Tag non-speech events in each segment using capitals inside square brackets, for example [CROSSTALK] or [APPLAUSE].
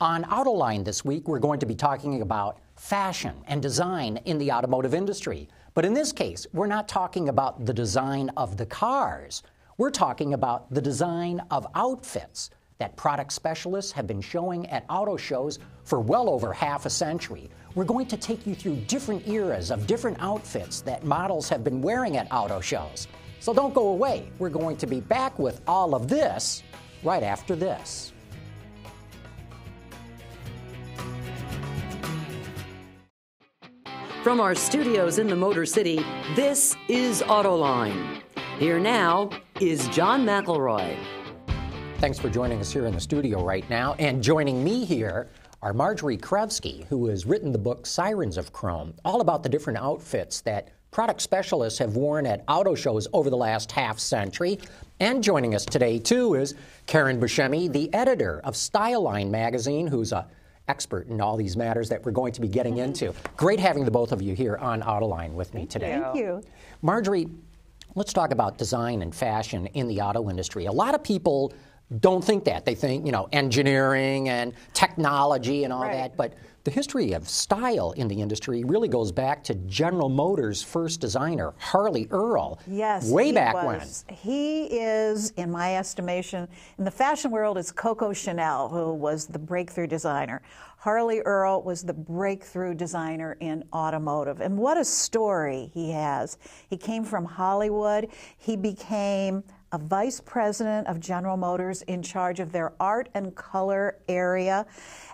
On Autoline this week, we're going to be talking about fashion and design in the automotive industry. But in this case, we're not talking about the design of the cars. We're talking about the design of outfits that product specialists have been showing at auto shows for well over half a century. We're going to take you through different eras of different outfits that models have been wearing at auto shows. So don't go away. We're going to be back with all of this right after this. From our studios in the Motor City, this is Autoline. Here now is John McElroy. Thanks for joining us here in the studio right now. And joining me here are Margery Krevsky, who has written the book Sirens of Chrome, all about the different outfits that product specialists have worn at auto shows over the last half century. And joining us today, too, is Karen Buscemi, the editor of Styleline magazine, who's a expert in all these matters that we're going to be getting mm-hmm. into. Great having the both of you here on Autoline with me today. Thank you. Margery, let's talk about design and fashion in the auto industry. A lot of people don't think that. They think, you know, engineering and technology and all right. that. But the history of style in the industry really goes back to General Motors' first designer, Harley Earl. Yes. Way back was. when. He is, in my estimation, in the fashion world, it's Coco Chanel, who was the breakthrough designer. Harley Earl was the breakthrough designer in automotive. And what a story he has. He came from Hollywood. He became a vice president of General Motors in charge of their art and color area.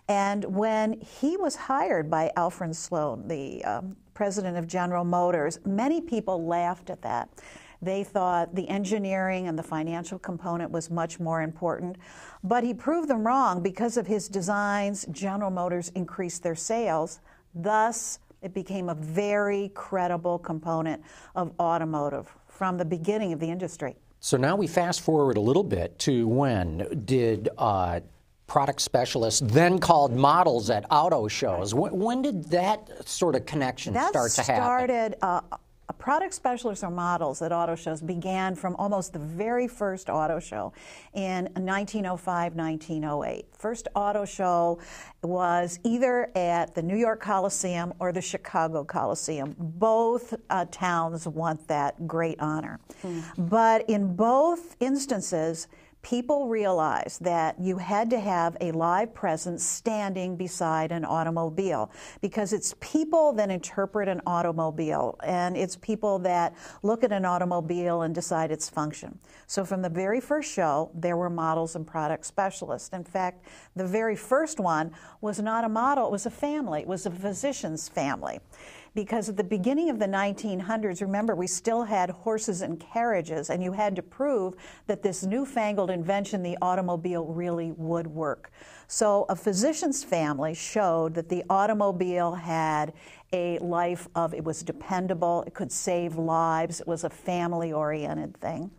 And when he was hired by Alfred Sloan, the um, president of General Motors, many people laughed at that. They thought the engineering and the financial component was much more important. But he proved them wrong because of his designs. General Motors increased their sales. Thus, it became a very credible component of automotive from the beginning of the industry. So now we fast forward a little bit to when did uh, product specialists, then called models at auto shows, when, when did that sort of connection that start to happen? That started. Uh, product specialists or models at auto shows began from almost the very first auto show in 1905 1908. First auto show was either at the New York Coliseum or the Chicago Coliseum. Both uh, towns want that great honor. Mm. But in both instances, people realized that you had to have a live presence standing beside an automobile because it's people that interpret an automobile and it's people that look at an automobile and decide its function. So from the very first show, there were models and product specialists. In fact, the very first one was not a model, it was a family, it was a physician's family because at the beginning of the 1900s, remember, we still had horses and carriages, and you had to prove that this newfangled invention, the automobile, really would work. So a physician's family showed that the automobile had a life of, it was dependable, it could save lives, it was a family oriented thing.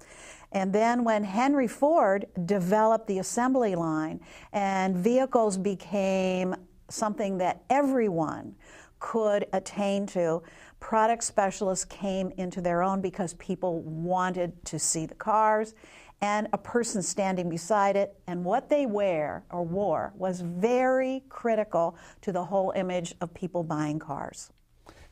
And then when Henry Ford developed the assembly line and vehicles became something that everyone could attain to. Product specialists came into their own because people wanted to see the cars and a person standing beside it. And what they wear or wore was very critical to the whole image of people buying cars.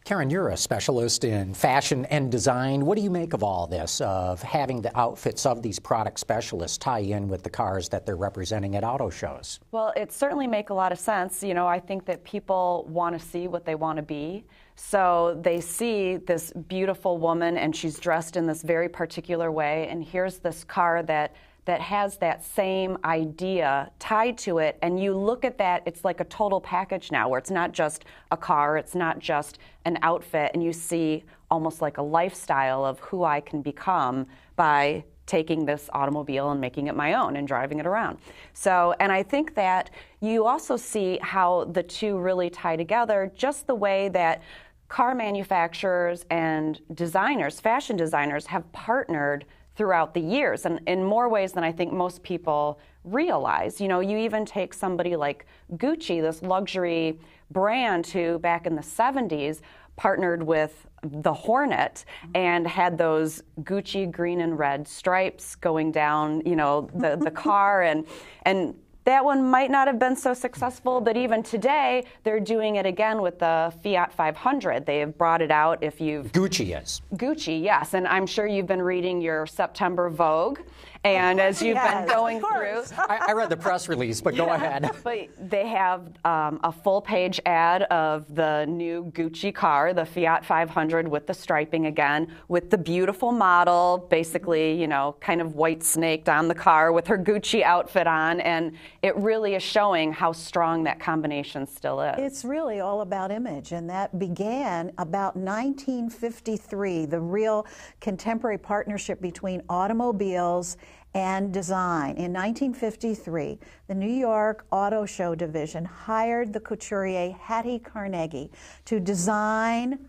Karen, you're a specialist in fashion and design. What do you make of all this, of having the outfits of these product specialists tie in with the cars that they're representing at auto shows? Well, it certainly makes a lot of sense. You know, I think that people want to see what they want to be. So they see this beautiful woman and she's dressed in this very particular way, and here's this car that that has that same idea tied to it and you look at that it's like a total package now where it's not just a car it's not just an outfit and you see almost like a lifestyle of who I can become by taking this automobile and making it my own and driving it around. So, and I think that you also see how the two really tie together just the way that car manufacturers and designers, fashion designers have partnered throughout the years and in more ways than I think most people realize. You know, you even take somebody like Gucci, this luxury brand who back in the 70s partnered with the Hornet and had those Gucci green and red stripes going down, you know, the, the [LAUGHS] car and and that one might not have been so successful, but even today, they're doing it again with the Fiat 500. They have brought it out if you've. Gucci is. Gucci, yes. And I'm sure you've been reading your September Vogue. And as you've Yes, been going through, [LAUGHS] I, I read the press release, but go ahead. [LAUGHS] but they have um, a full page ad of the new Gucci car, the Fiat 500 with the striping again, with the beautiful model, basically, you know, kind of white snaked on the car with her Gucci outfit on. And it really is showing how strong that combination still is. It's really all about image, and that began about 1953, the real contemporary partnership between automobiles and design. In 1953, the New York Auto Show division hired the couturier Hattie Carnegie to design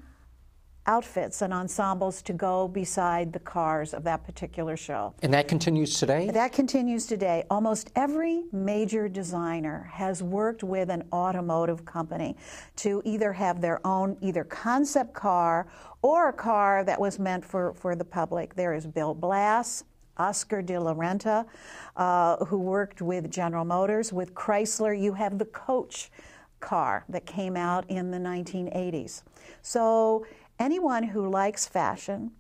outfits and ensembles to go beside the cars of that particular show. And that continues today? That continues today. Almost every major designer has worked with an automotive company to either have their own either concept car or a car that was meant for, for the public. There is Bill Blass, Oscar de la Renta, uh, who worked with General Motors. With Chrysler, you have the Coach car that came out in the 1980s. So anyone who likes fashion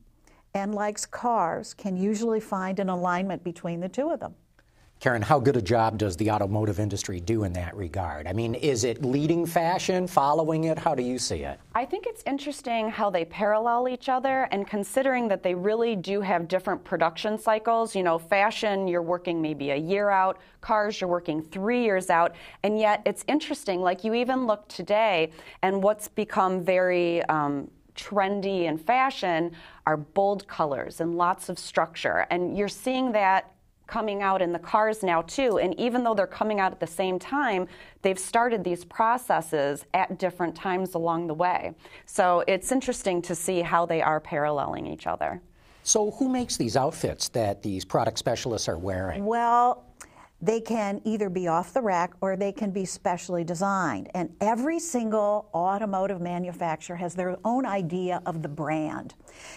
and likes cars can usually find an alignment between the two of them. Karen, how good a job does the automotive industry do in that regard? I mean, is it leading fashion, following it? How do you see it? I think it's interesting how they parallel each other and considering that they really do have different production cycles. You know, fashion, you're working maybe a year out, cars, you're working three years out. And yet it's interesting, like you even look today, and what's become very um, trendy in fashion are bold colors and lots of structure. And you're seeing that coming out in the cars now too. And even though they're coming out at the same time they've started these processes at different times along the way. So it's interesting to see how they are paralleling each other. So, who makes these outfits that these product specialists are wearing? Well, they can either be off the rack or they can be specially designed. And every single automotive manufacturer has their own idea of the brand.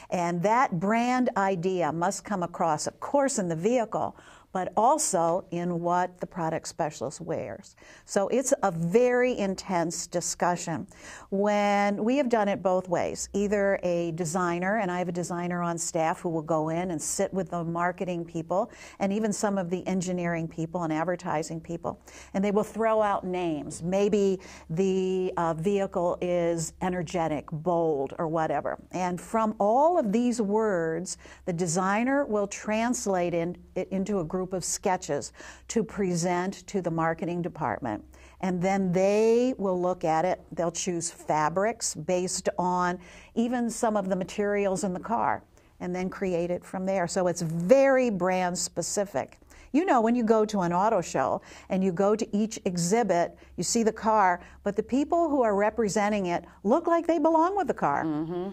And that brand idea must come across, of course, in the vehicle, but also in what the product specialist wears. So it's a very intense discussion. When we have done it both ways, either a designer, and I have a designer on staff who will go in and sit with the marketing people and even some of the engineering people and advertising people, and they will throw out names. Maybe the uh, vehicle is energetic, bold, or whatever. And from all of these words, the designer will translate in, it into a group of sketches to present to the marketing department. And then they will look at it. They'll choose fabrics based on even some of the materials in the car and then create it from there. So it's very brand specific. You know, when you go to an auto show and you go to each exhibit, you see the car, but the people who are representing it look like they belong with the car. Mm-hmm.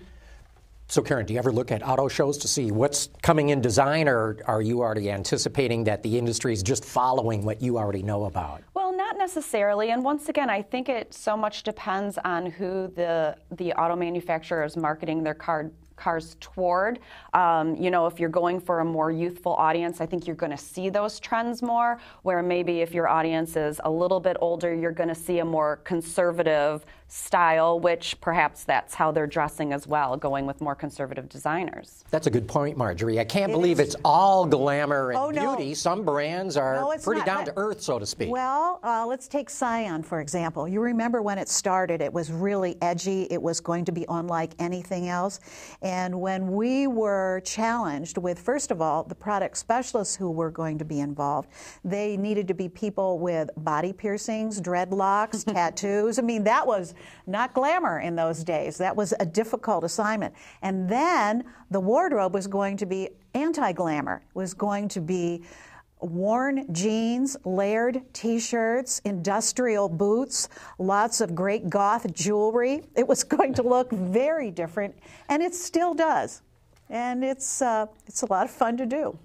So, Karen, do you ever look at auto shows to see what's coming in design, or are you already anticipating that the industry is just following what you already know about? Well, not necessarily. And once again, I think it so much depends on who the the auto manufacturer is marketing their car cars toward. Um, you know, if you're going for a more youthful audience, I think you're going to see those trends more. Where maybe if your audience is a little bit older, you're going to see a more conservative style, which perhaps that's how they're dressing as well, going with more conservative designers. That's a good point, Margery. I can't believe it's all glamour and Oh, no. beauty. Some brands are No, pretty not. down to earth, so to speak. Well, uh, let's take Scion, for example. You remember when it started, it was really edgy. It was going to be unlike anything else. And when we were challenged with, first of all, the product specialists who were going to be involved, they needed to be people with body piercings, dreadlocks, [LAUGHS] tattoos. I mean, that was not glamour in those days. That was a difficult assignment. And then the wardrobe was going to be anti glamour, It was going to be worn jeans, layered t shirts, industrial boots, lots of great goth jewelry. It was going to look very different, and it still does. And it's, uh, it's a lot of fun to do.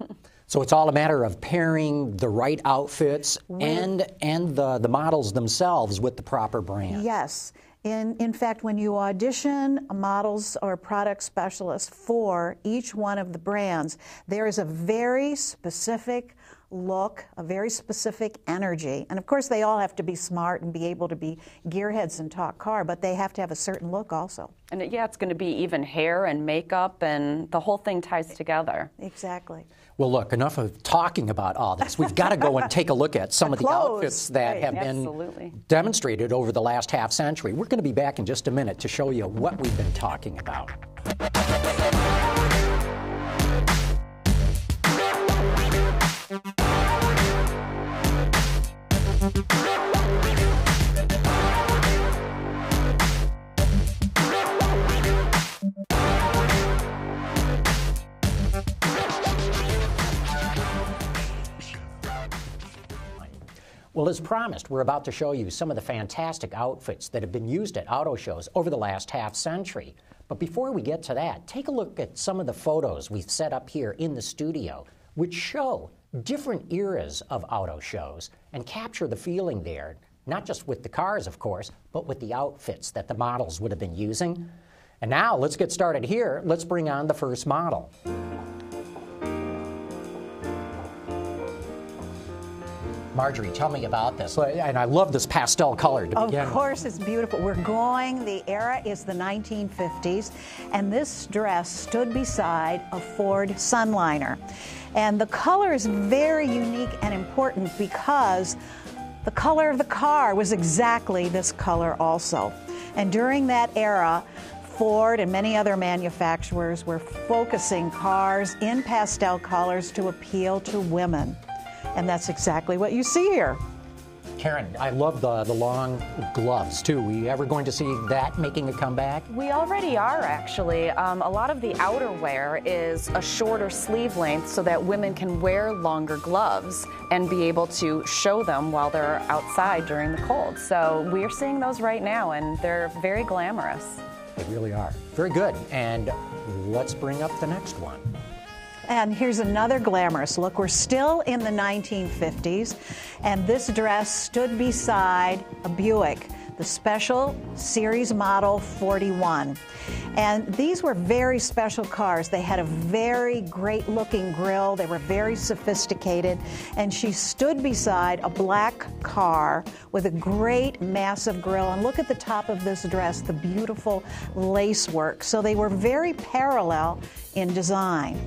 So it's all a matter of pairing the right outfits and and the, the models themselves with the proper brand. Yes. In, in fact, when you audition models or product specialists for each one of the brands, there is a very specific look, a very specific energy. And of course, they all have to be smart and be able to be gearheads and talk car, but they have to have a certain look also. And yeah, it's going to be even hair and makeup, and the whole thing ties together. Exactly. Well, look, enough of talking about all this. We've got to go and take a look at [LAUGHS] some of the outfits that right. have Absolutely. been demonstrated over the last half century. We're going to be back in just a minute to show you what we've been talking about. Well, as promised, we're about to show you some of the fantastic outfits that have been used at auto shows over the last half century. But before we get to that, take a look at some of the photos we've set up here in the studio, which show different eras of auto shows and capture the feeling there, not just with the cars, of course, but with the outfits that the models would have been using. And now let's get started here. Let's bring on the first model. Margery, tell me about this. And I love this pastel color to Of begin with. course, it's beautiful. We're going, the era is the 1950s, and this dress stood beside a Ford Sunliner. And the color is very unique and important because the color of the car was exactly this color also. And during that era, Ford and many other manufacturers were focusing cars in pastel colors to appeal to women. And that's exactly what you see here. Karen, I love the, the long gloves too. Are we ever going to see that making a comeback? We already are, actually. Um, a lot of the outerwear is a shorter sleeve length so that women can wear longer gloves and be able to show them while they're outside during the cold. So we're seeing those right now, and they're very glamorous. They really are. Very good. And let's bring up the next one. And here's another glamorous look. We're still in the 1950s, and this dress stood beside a Buick, the Special Series Model 41. And these were very special cars. They had a very great looking grill, they were very sophisticated, and she stood beside a black car with a great massive grill. And look at the top of this dress, the beautiful lace work. So they were very parallel in design.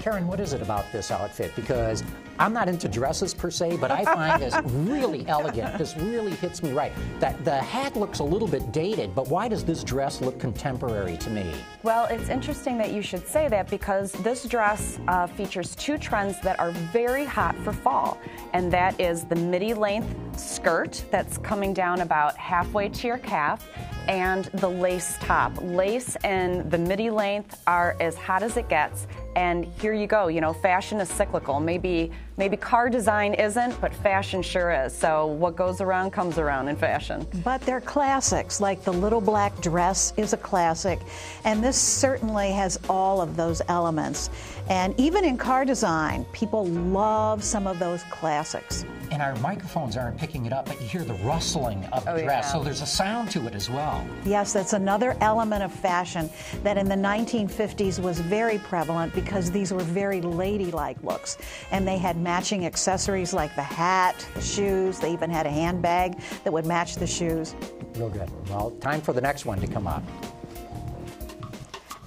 Karen, what is it about this outfit? Because I'm not into dresses per se, but I find this [LAUGHS] really elegant. This really hits me right. That the hat looks a little bit dated, but why does this dress look contemporary to me? Well, it's interesting that you should say that because this dress uh, features two trends that are very hot for fall, and that is the midi length skirt that's coming down about halfway to your calf. And the lace top. Lace and the midi length are as hot as it gets. And here you go. You know, fashion is cyclical. Maybe maybe car design isn't, but fashion sure is. So what goes around comes around in fashion. But they're classics, like the little black dress is a classic, and this certainly has all of those elements. And even in car design, people love some of those classics. And our microphones aren't picking it up, but you hear the rustling of oh, the Oh, dress, yeah. so there's a sound to it as well. Yes, that's another element of fashion that in the 1950s was very prevalent because these were very ladylike looks. And they had matching accessories like the hat, the shoes, they even had a handbag that would match the shoes. Real good. Well, time for the next one to come up.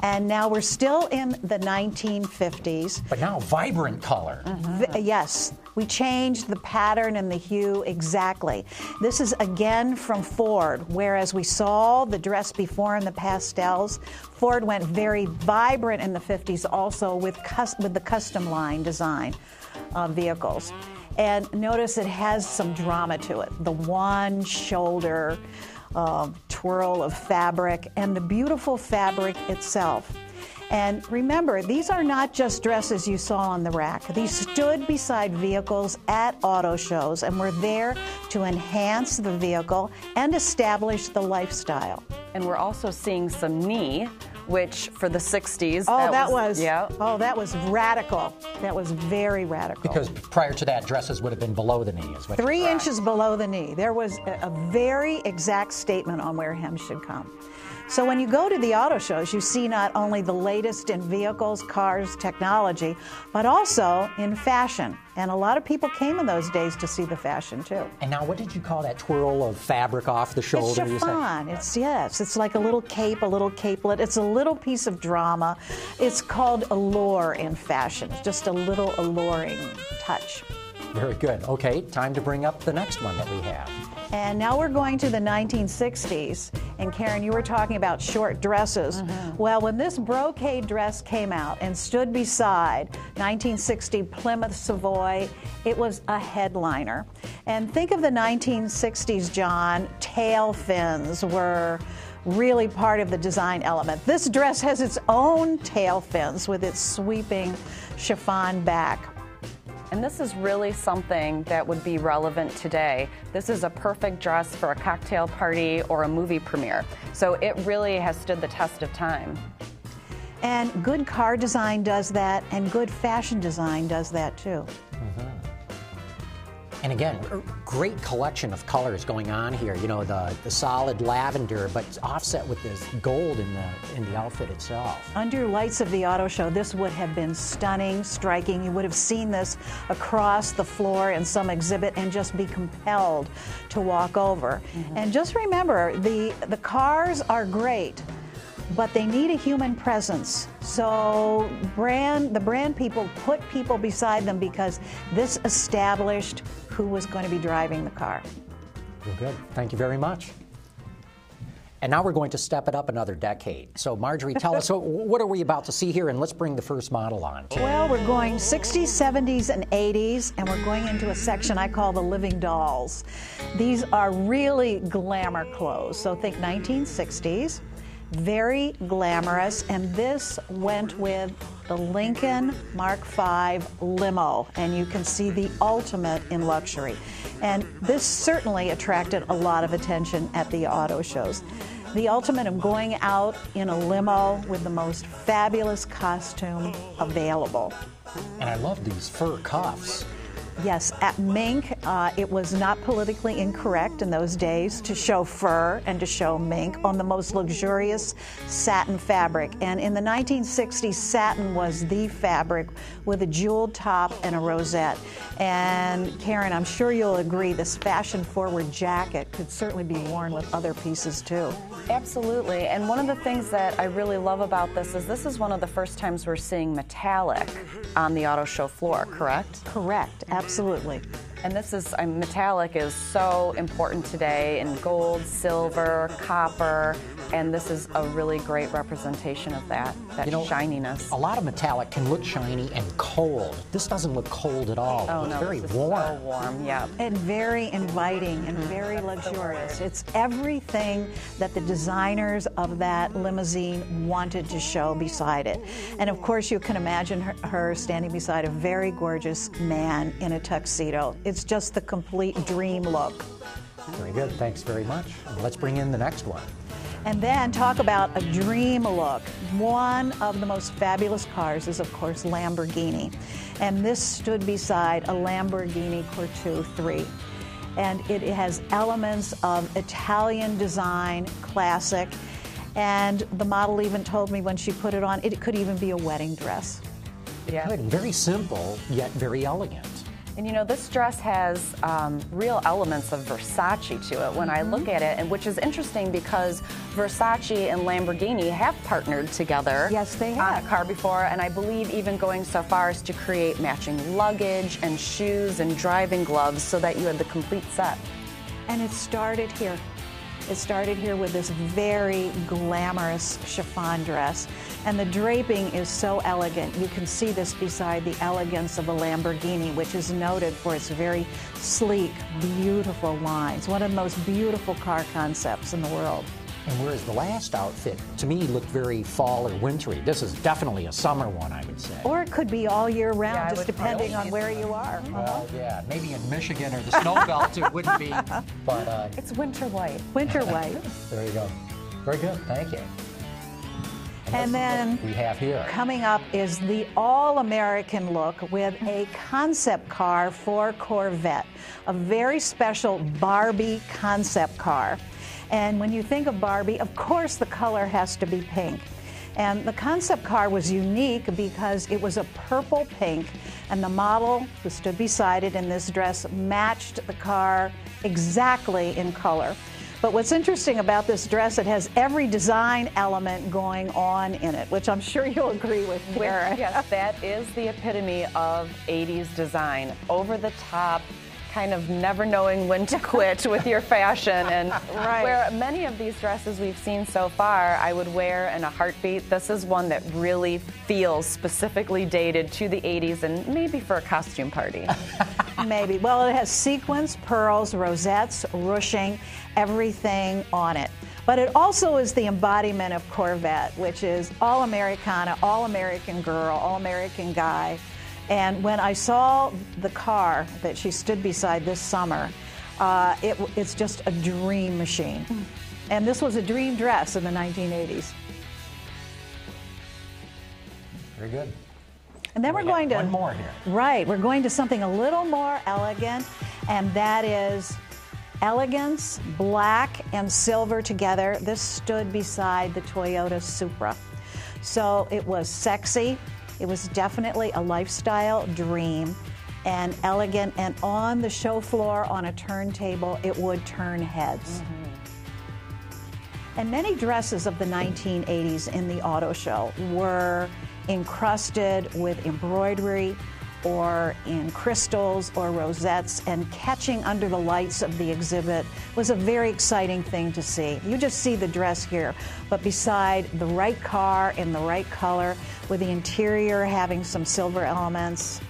And now we're still in the 1950s. But now, vibrant color. Mm-hmm. V- yes, we changed the pattern and the hue exactly. This is again from Ford, whereas we saw the dress before in the pastels. Ford went very vibrant in the 50s also with, cus- with the Customline design of vehicles. And notice it has some drama to it. The one shoulder uh, twirl of fabric and the beautiful fabric itself. And remember, these are not just dresses you saw on the rack. These stood beside vehicles at auto shows and were there to enhance the vehicle and establish the lifestyle. And we're also seeing some knee, which for the 60s. Oh, that, was, Yeah. Oh, that was radical. That was very radical. Because prior to that, dresses would have been below the knee. Is what Three inches below the knee. There was a, a very exact statement on where hems should come. So when you go to the auto shows, you see not only the latest in vehicles, cars, technology, but also in fashion. And a lot of people came in those days to see the fashion too. And now, what did you call that twirl of fabric off the shoulder? It's chiffon. It's yes. It's like a little cape, a little capelet. It's a little piece of drama. It's called allure in fashion. It's just a little alluring touch. Very good. Okay, time to bring up the next one that we have. And now we're going to the 1960s. And Karen, you were talking about short dresses. Mm-hmm. Well, when this brocade dress came out and stood beside 1960 Plymouth Savoy, it was a headliner. And think of the 1960s, John, tail fins were really part of the design element. This dress has its own tail fins with its sweeping chiffon back. And this is really something that would be relevant today. This is a perfect dress for a cocktail party or a movie premiere. So it really has stood the test of time. And good car design does that, and good fashion design does that too. And again, great collection of colors going on here. You know, the, the solid lavender, but it's offset with this gold in the in the outfit itself. Under lights of the auto show, this would have been stunning, striking. You would have seen this across the floor in some exhibit and just be compelled to walk over. Mm-hmm. And just remember, the the cars are great, but they need a human presence. So brand the brand people put people beside them because this established who was going to be driving the car. Well, good. Thank you very much. And now we're going to step it up another decade. So, Margery, tell us, [LAUGHS] so what are we about to see here? And let's bring the first model on. Well, we're going 60s, 70s, and 80s, and we're going into a section I call the living dolls. These are really glamour clothes. So think 1960s, very glamorous, and this went with the Lincoln Mark V limo, and you can see the ultimate in luxury. And this certainly attracted a lot of attention at the auto shows. The ultimate of going out in a limo with the most fabulous costume available. And I love these fur cuffs. Yes, at mink, uh, it was not politically incorrect in those days to show fur and to show mink on the most luxurious satin fabric. And in the 1960s, satin was the fabric with a jeweled top and a rosette. And Karen, I'm sure you'll agree this fashion forward jacket could certainly be worn with other pieces too. Absolutely. And one of the things that I really love about this is this is one of the first times we're seeing metallic on the auto show floor, correct? Correct, absolutely. And this is, I mean, metallic is so important today in gold, silver, copper, and this is a really great representation of that, that You know, shininess. A lot of metallic can look shiny and cold. This doesn't look cold at all. Oh, it's no, very this warm. so warm, yeah. And very inviting and mm-hmm. very luxurious. It's everything that the designers of that limousine wanted to show beside it. And of course, you can imagine her, her standing beside a very gorgeous man in a tuxedo. It's just the complete dream look. Very good. Thanks very much. Let's bring in the next one. And then talk about a dream look. One of the most fabulous cars is, of course, Lamborghini. And this stood beside a Lamborghini Cortu 3. And it has elements of Italian design, classic. And the model even told me when she put it on, it could even be a wedding dress. yeah. Good. Very simple, yet very elegant. And you know, this dress has um, real elements of Versace to it when I look at it, and which is interesting because Versace and Lamborghini have partnered together Yes, they on have. a car before, and I believe even going so far as to create matching luggage and shoes and driving gloves so that you had the complete set. And it started here. It started here with this very glamorous chiffon dress. And the draping is so elegant. You can see this beside the elegance of a Lamborghini, which is noted for its very sleek, beautiful lines. One of the most beautiful car concepts in the world. And whereas the last outfit, to me, looked very fall or wintry, this is definitely a summer one, I would say. Or it could be all year round, Yeah, just depending on where you are. Well, yeah, maybe in Michigan or the snow [LAUGHS] belt it wouldn't be, but uh, It's winter white. Winter white. [LAUGHS] there you go. Very good. Thank you. And then we have here. Coming up is the all American look with a concept car for Corvette, a very special Barbie concept car. And when you think of Barbie, of course the color has to be pink. And the concept car was unique because it was a purple pink, and the model who stood beside it in this dress matched the car exactly in color. But what's interesting about this dress, it has every design element going on in it, which I'm sure you'll agree with, Kara. yes, that is the epitome of 80s design. Over the top, kind of never knowing when to quit [LAUGHS] with your fashion. And right. where many of these dresses we've seen so far, I would wear in a heartbeat. This is one that really feels specifically dated to the 80s and maybe for a costume party. [LAUGHS] maybe. Well, it has sequins, pearls, rosettes, ruching, everything on it. But it also is the embodiment of Corvette, which is all Americana, all American girl, all American guy. And when I saw the car that she stood beside this summer, uh, it, it's just a dream machine. And this was a dream dress in the 1980s. Very good. And then we are going to one more here. Right, we're going to something a little more elegant, and that is elegance, black and silver together. This stood beside the Toyota Supra. So it was sexy, it was definitely a lifestyle dream and elegant. And on the show floor, on a turntable, it would turn heads. Mm-hmm. And many dresses of the 1980s in the auto show were encrusted with embroidery or in crystals or rosettes and catching under the lights of the exhibit was a very exciting thing to see. You just see the dress here, but beside the right car in the right color with the interior having some silver elements,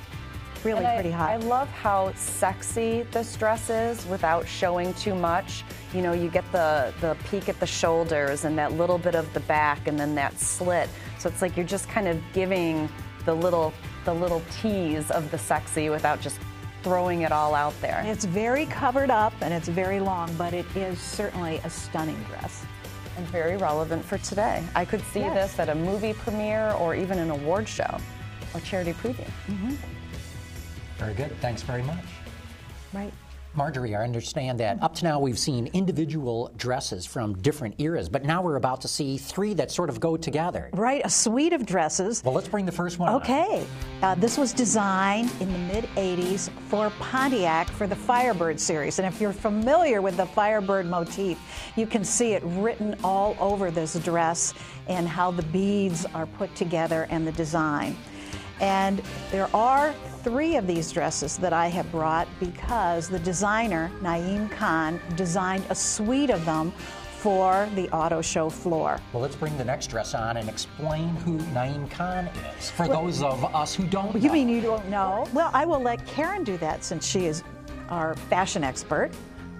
really and pretty I. I love how sexy this dress is without showing too much. You know, you get the, the peak at the shoulders and that little bit of the back and then that slit. So it's like you're just kind of giving the little the little tease of the sexy without just throwing it all out there. It's very covered up and it's very long, but it is certainly a stunning dress. And very relevant for today. I could see yes. this at a movie premiere or even an award show or charity preview. Mm-hmm. Very good. Thanks very much. Right. Margery, I understand that up to now we've seen individual dresses from different eras, but now we're about to see three that sort of go together. Right, a suite of dresses. Well, let's bring the first one. Okay. Uh, this was designed in the mid 80s for Pontiac for the Firebird series. And if you're familiar with the Firebird motif, you can see it written all over this dress and how the beads are put together and the design. And there are three of these dresses that I have brought because the designer, Naeem Khan, designed a suite of them for the auto show floor. Well, let's bring the next dress on and explain who Naeem Khan is for well, those of us who don't You know. mean you don't know? Well, I will let Karen do that since she is our fashion expert.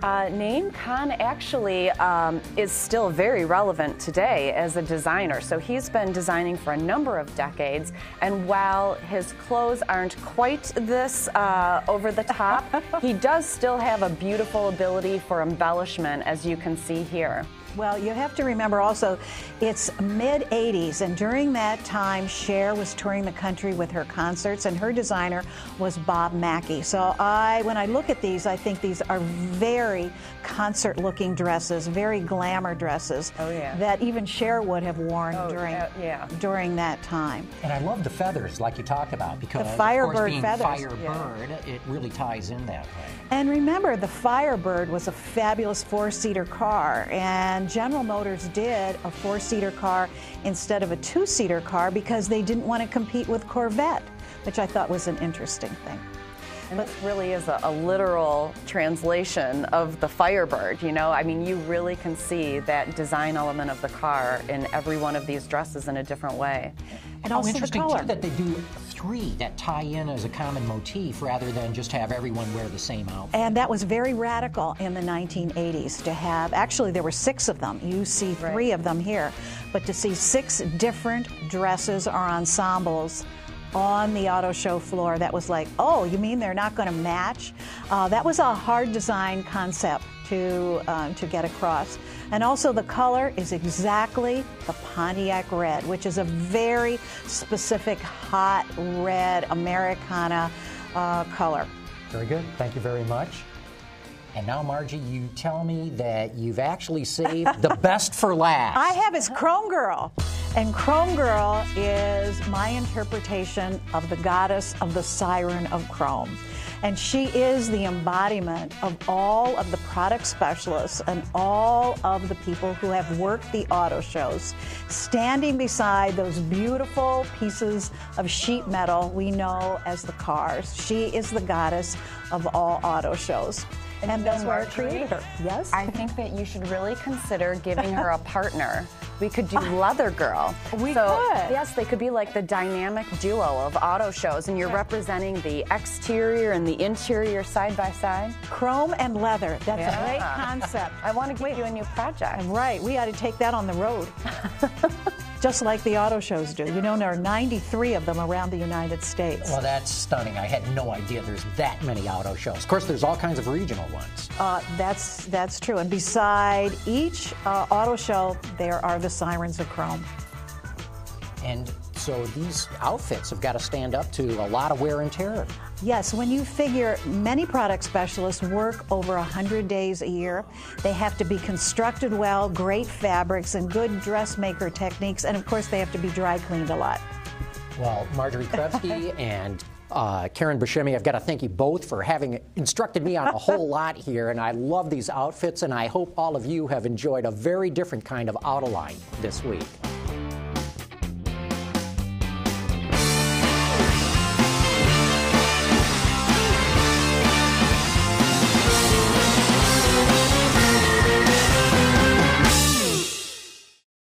Uh, Khan actually um, is still very relevant today as a designer. So he's been designing for a number of decades, and while his clothes aren't quite this uh, over the top, [LAUGHS] he does still have a beautiful ability for embellishment, as you can see here. Well, you have to remember also, it's mid 80s, and during that time, Cher was touring the country with her concerts, and her designer was Bob Mackie. So I, when I look at these, I think these are very concert-looking dresses, very glamour dresses. Oh, yeah. That even Cher would have worn oh, during uh, yeah. during that time. And I love the feathers, like you talked about, because the Firebird of course, being feathers. Firebird, yeah. it really ties in that way. And remember, the Firebird was a fabulous four-seater car, and Um, General Motors did a four-seater car instead of a two-seater car because they didn't want to compete with Corvette, which I thought was an interesting thing. And this really is a, a, literal translation of the Firebird, you know? I mean, you really can see that design element of the car in every one of these dresses in a different way. And also interesting the color. too that they do three that tie in as a common motif rather than just have everyone wear the same outfit. And that was very radical in the 1980s to have, actually, there were six of them. You see three right. of them here. But to see six different dresses or ensembles on the auto show floor that was like, oh, you mean they're not going to match? Uh, that was a hard design concept to, um, to get across. And also, the color is exactly the Pontiac red, which is a very specific hot red Americana uh, color. Very good. Thank you very much. And now, Margie, you tell me that you've actually saved the [LAUGHS] best for last. I have is Chrome Girl. And Chrome Girl is my interpretation of the goddess of the siren of Chrome. And she is the embodiment of all of the product specialists and all of the people who have worked the auto shows, standing beside those beautiful pieces of sheet metal we know as the cars. She is the goddess of all auto shows. And that's why I created her. Yes? I think that you should really consider giving her a [LAUGHS] partner. We could do oh, Leather Girl. We so, could. Yes, they could be like the dynamic duo of auto shows, and you're representing the exterior and the interior side by side. Chrome and leather. That's Yeah. a great concept. I want to give you a new project. Right, we ought to take that on the road. [LAUGHS] Just like the auto shows do. You know, there are 93 of them around the United States. well, that's stunning. I had no idea there's that many auto shows. Of course, there's all kinds of regional ones. Uh, that's that's true. And beside each uh, auto show, there are the sirens of chrome. And so these outfits have got to stand up to a lot of wear and tear. Yes, when you figure many product specialists work over 100 days a year, they have to be constructed well, great fabrics, and good dressmaker techniques, and of course, they have to be dry cleaned a lot. Well, Margery Krevsky [LAUGHS] and uh, Karen Buscemi, I've got to thank you both for having instructed me on a whole [LAUGHS] lot here, and I love these outfits, and I hope all of you have enjoyed a very different kind of Autoline this week.